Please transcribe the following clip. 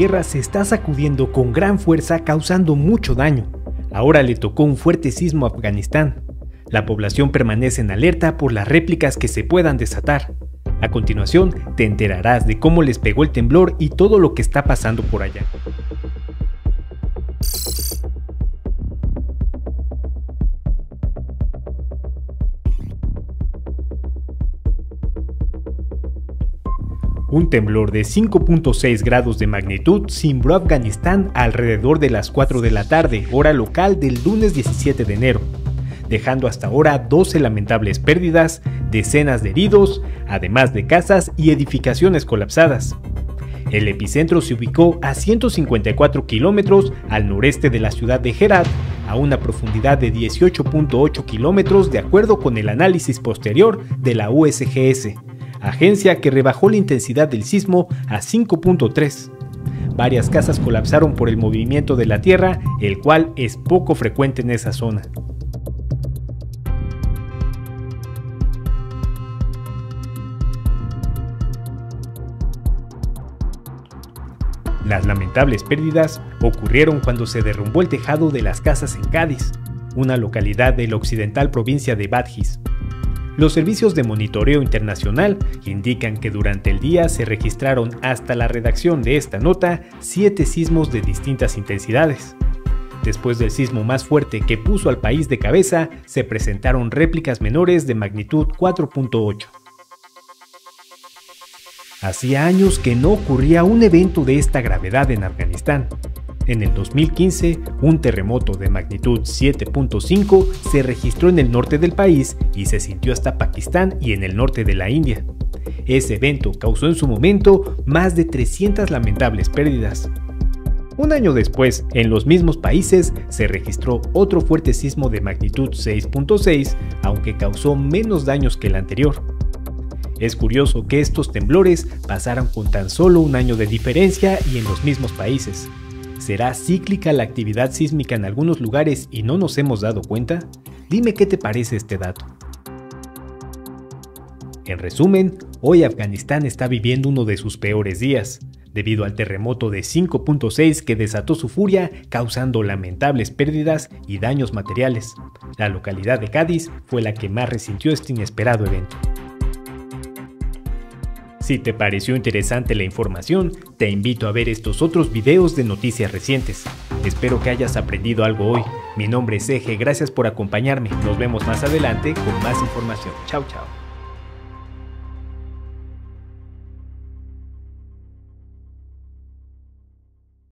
Tierra se está sacudiendo con gran fuerza causando mucho daño. Ahora le tocó un fuerte sismo a Afganistán. La población permanece en alerta por las réplicas que se puedan desatar. A continuación, te enterarás de cómo les pegó el temblor y todo lo que está pasando por allá. Un temblor de 5.6 grados de magnitud cimbró Afganistán alrededor de las 4 de la tarde, hora local del lunes 17 de enero, dejando hasta ahora 12 lamentables pérdidas, decenas de heridos, además de casas y edificaciones colapsadas. El epicentro se ubicó a 154 kilómetros al noreste de la ciudad de Herat, a una profundidad de 18.8 kilómetros de acuerdo con el análisis posterior de la USGS agencia que rebajó la intensidad del sismo a 5.3. Varias casas colapsaron por el movimiento de la Tierra, el cual es poco frecuente en esa zona. Las lamentables pérdidas ocurrieron cuando se derrumbó el tejado de las casas en Cádiz, una localidad de la occidental provincia de Badghis. Los servicios de monitoreo internacional indican que durante el día se registraron hasta la redacción de esta nota siete sismos de distintas intensidades. Después del sismo más fuerte que puso al país de cabeza, se presentaron réplicas menores de magnitud 4.8. Hacía años que no ocurría un evento de esta gravedad en Afganistán, en el 2015, un terremoto de magnitud 7.5 se registró en el norte del país y se sintió hasta Pakistán y en el norte de la India. Ese evento causó en su momento más de 300 lamentables pérdidas. Un año después, en los mismos países, se registró otro fuerte sismo de magnitud 6.6, aunque causó menos daños que el anterior. Es curioso que estos temblores pasaran con tan solo un año de diferencia y en los mismos países. ¿Será cíclica la actividad sísmica en algunos lugares y no nos hemos dado cuenta? Dime qué te parece este dato. En resumen, hoy Afganistán está viviendo uno de sus peores días, debido al terremoto de 5.6 que desató su furia, causando lamentables pérdidas y daños materiales. La localidad de Cádiz fue la que más resintió este inesperado evento. Si te pareció interesante la información, te invito a ver estos otros videos de noticias recientes. Espero que hayas aprendido algo hoy. Mi nombre es Eje, gracias por acompañarme. Nos vemos más adelante con más información. Chao, chao.